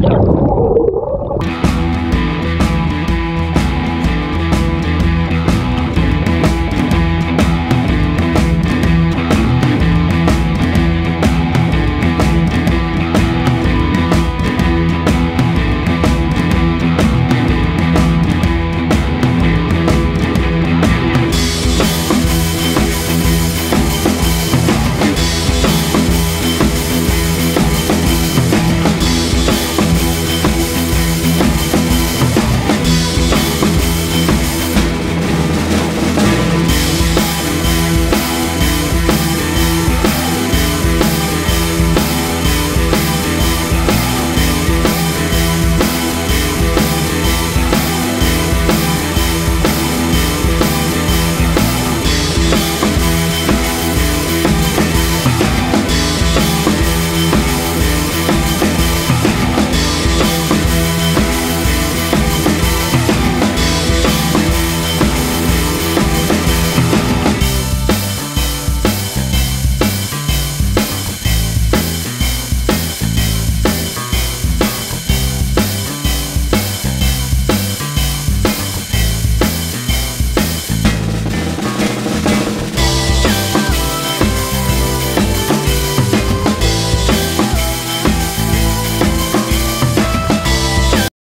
Yeah.